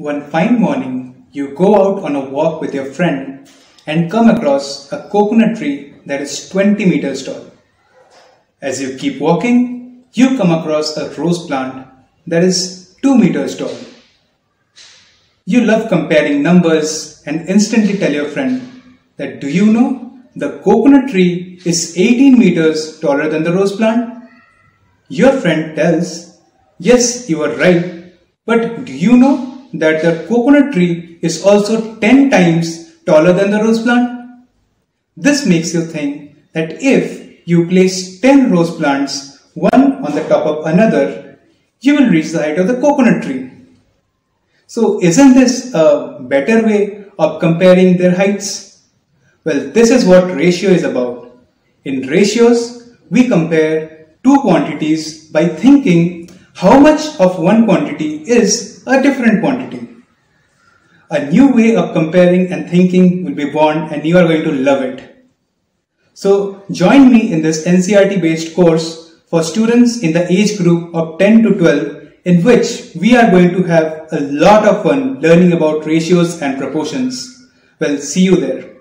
One fine morning, you go out on a walk with your friend and come across a coconut tree that is 20 meters tall. As you keep walking, you come across a rose plant that is 2 meters tall. You love comparing numbers and instantly tell your friend that do you know the coconut tree is 18 meters taller than the rose plant? Your friend tells, yes, you are right, but do you know that the coconut tree is also 10 times taller than the rose plant? This makes you think that if you place 10 rose plants one on the top of another, you will reach the height of the coconut tree. So isn't this a better way of comparing their heights? Well, this is what ratio is about. In ratios, we compare two quantities by thinking how much of one quantity is a different quantity. A new way of comparing and thinking will be born and you are going to love it. So join me in this NCERT based course for students in the age group of 10 to 12 in which we are going to have a lot of fun learning about ratios and proportions. Well, see you there.